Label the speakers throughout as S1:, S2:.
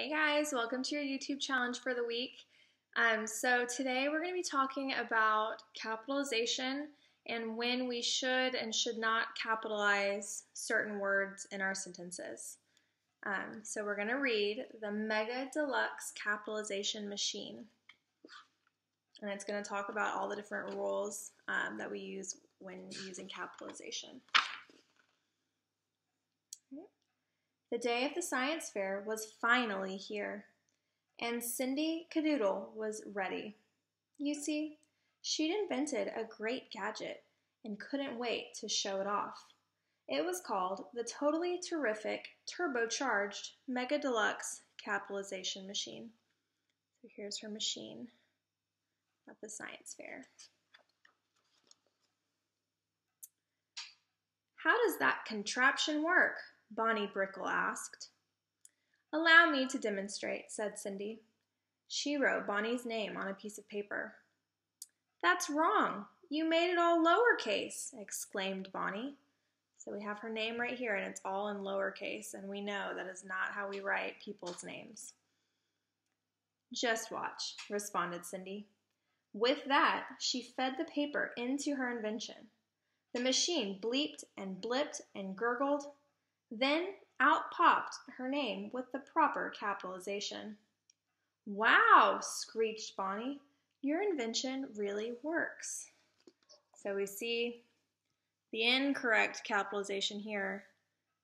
S1: Hey guys, welcome to your YouTube challenge for the week. Um, so today we're going to be talking about capitalization and when we should and should not capitalize certain words in our sentences. Um, so we're going to read the Mega Deluxe Capitalization Machine. And it's going to talk about all the different rules um, that we use when using capitalization. The day of the science fair was finally here, and Cindy Cadoodle was ready. You see, she'd invented a great gadget and couldn't wait to show it off. It was called the Totally Terrific Turbocharged Mega Deluxe Capitalization Machine. So here's her machine at the science fair. How does that contraption work? Bonnie Brickle asked. Allow me to demonstrate, said Cindy. She wrote Bonnie's name on a piece of paper. That's wrong. You made it all lowercase, exclaimed Bonnie. So we have her name right here, and it's all in lowercase, and we know that is not how we write people's names. Just watch, responded Cindy. With that, she fed the paper into her invention. The machine bleeped and blipped and gurgled then out popped her name with the proper capitalization. Wow, screeched Bonnie. Your invention really works. So we see the incorrect capitalization here,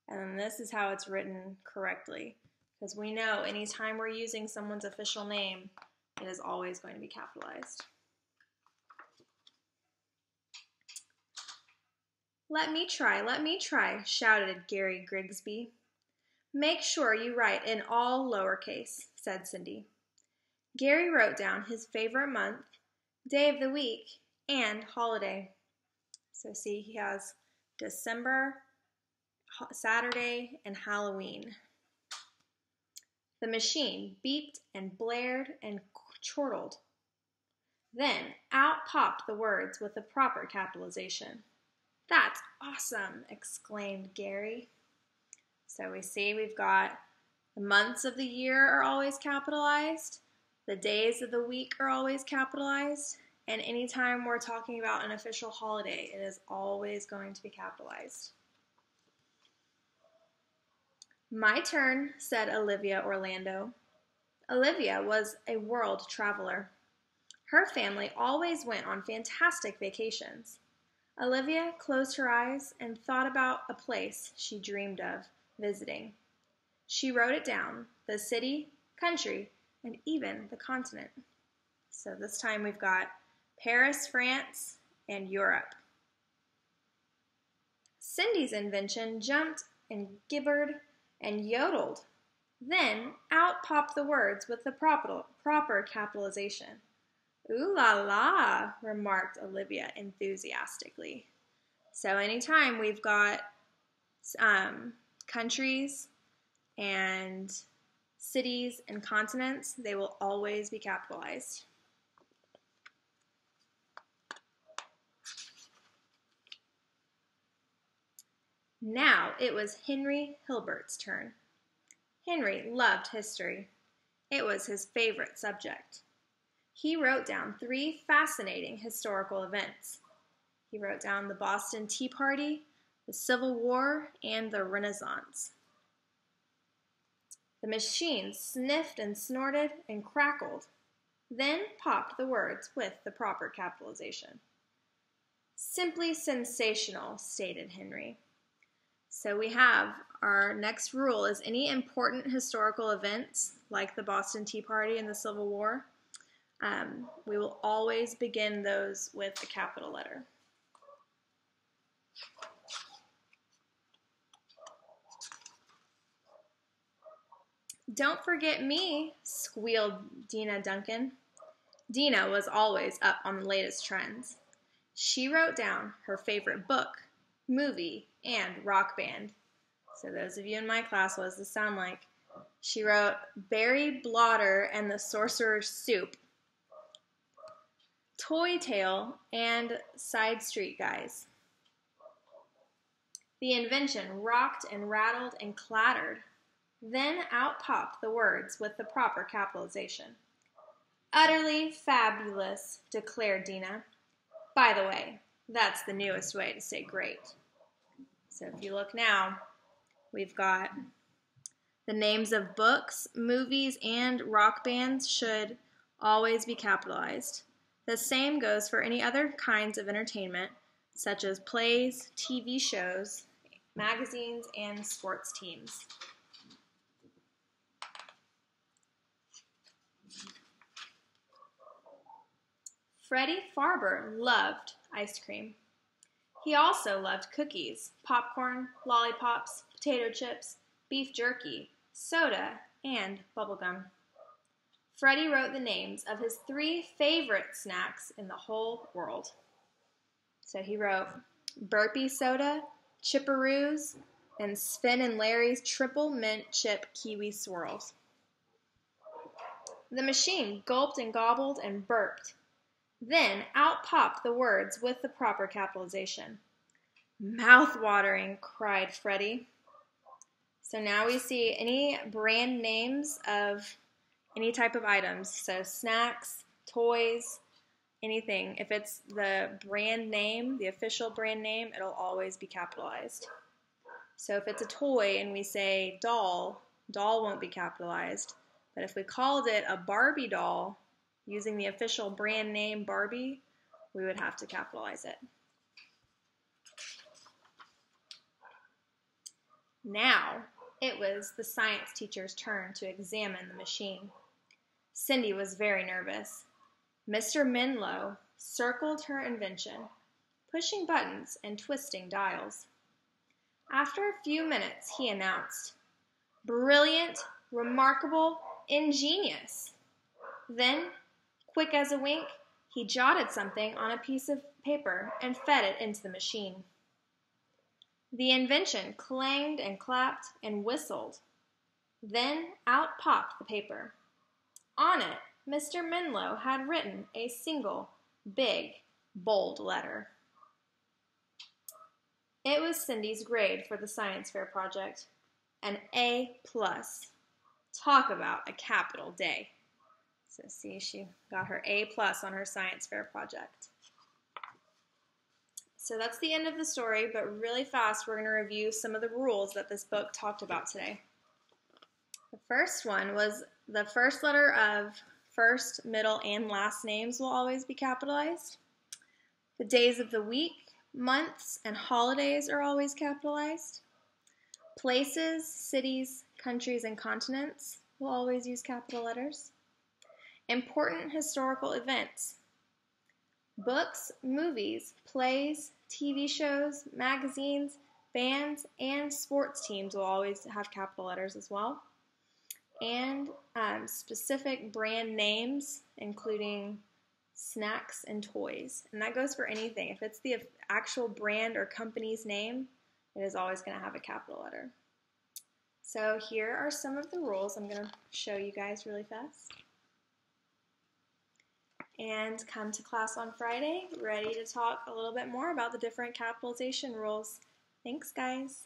S1: and this is how it's written correctly. Because we know anytime we're using someone's official name, it is always going to be capitalized. Let me try, let me try, shouted Gary Grigsby. Make sure you write in all lowercase, said Cindy. Gary wrote down his favorite month, day of the week, and holiday. So see, he has December, Saturday, and Halloween. The machine beeped and blared and chortled. Then out popped the words with the proper capitalization. That's awesome, exclaimed Gary. So we see we've got the months of the year are always capitalized, the days of the week are always capitalized, and anytime we're talking about an official holiday, it is always going to be capitalized. My turn, said Olivia Orlando. Olivia was a world traveler. Her family always went on fantastic vacations. Olivia closed her eyes and thought about a place she dreamed of visiting. She wrote it down the city, country, and even the continent. So this time we've got Paris, France, and Europe. Cindy's invention jumped and gibbered and yodeled. Then out popped the words with the proper, proper capitalization. Ooh la la, remarked Olivia enthusiastically. So, anytime we've got um, countries and cities and continents, they will always be capitalized. Now it was Henry Hilbert's turn. Henry loved history. It was his favorite subject. He wrote down three fascinating historical events. He wrote down the Boston Tea Party, the Civil War, and the Renaissance. The machine sniffed and snorted and crackled, then popped the words with the proper capitalization. Simply sensational, stated Henry. So we have our next rule is any important historical events like the Boston Tea Party and the Civil War um, we will always begin those with a capital letter. Don't forget me, squealed Dina Duncan. Dina was always up on the latest trends. She wrote down her favorite book, movie, and rock band. So those of you in my class, what does this sound like? She wrote Barry Blotter and the Sorcerer's Soup Toy Tale, and Side Street Guys. The invention rocked and rattled and clattered. Then out popped the words with the proper capitalization. Utterly fabulous, declared Dina. By the way, that's the newest way to say great. So if you look now, we've got the names of books, movies, and rock bands should always be capitalized. The same goes for any other kinds of entertainment, such as plays, TV shows, magazines, and sports teams. Freddie Farber loved ice cream. He also loved cookies, popcorn, lollipops, potato chips, beef jerky, soda, and bubblegum. Freddie wrote the names of his three favorite snacks in the whole world. So he wrote Burpee Soda, Chipperoos, and Sven and Larry's Triple Mint Chip Kiwi Swirls. The machine gulped and gobbled and burped. Then out popped the words with the proper capitalization. Mouth-watering, cried Freddie. So now we see any brand names of any type of items. So snacks, toys, anything. If it's the brand name, the official brand name, it'll always be capitalized. So if it's a toy and we say doll, doll won't be capitalized. But if we called it a Barbie doll using the official brand name Barbie, we would have to capitalize it. Now, it was the science teacher's turn to examine the machine. Cindy was very nervous. Mr. Minlow circled her invention, pushing buttons and twisting dials. After a few minutes, he announced, Brilliant, remarkable, ingenious. Then, quick as a wink, he jotted something on a piece of paper and fed it into the machine. The invention clanged and clapped and whistled. Then out popped the paper. On it, Mr. Menlo had written a single, big, bold letter. It was Cindy's grade for the science fair project, an A plus. Talk about a capital day. So see, she got her A plus on her science fair project. So that's the end of the story, but really fast, we're going to review some of the rules that this book talked about today. The first one was the first letter of first, middle, and last names will always be capitalized. The days of the week, months, and holidays are always capitalized. Places, cities, countries, and continents will always use capital letters. Important historical events. Books, movies, plays, TV shows, magazines, bands, and sports teams will always have capital letters as well. And um, specific brand names, including snacks and toys. And that goes for anything. If it's the actual brand or company's name, it is always going to have a capital letter. So here are some of the rules I'm going to show you guys really fast and come to class on Friday ready to talk a little bit more about the different capitalization rules. Thanks, guys.